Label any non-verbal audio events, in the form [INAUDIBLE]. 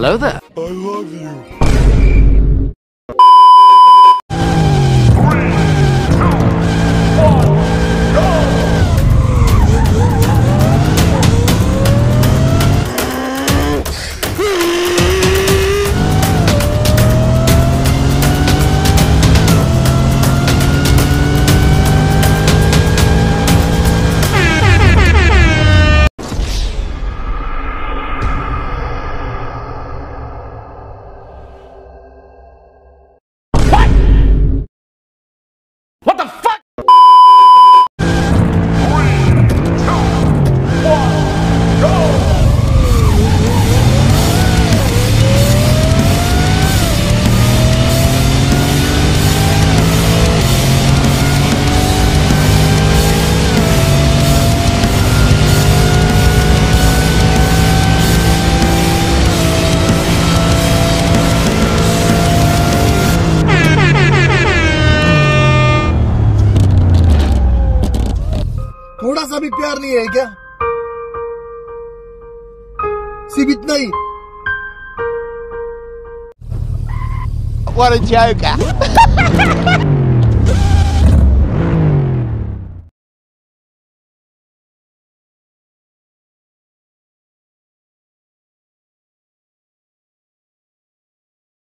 Hello there. I love you. थोड़ा सा भी प्यार नहीं है क्या सिर्फ़ इतना ही What a joker. [LAUGHS]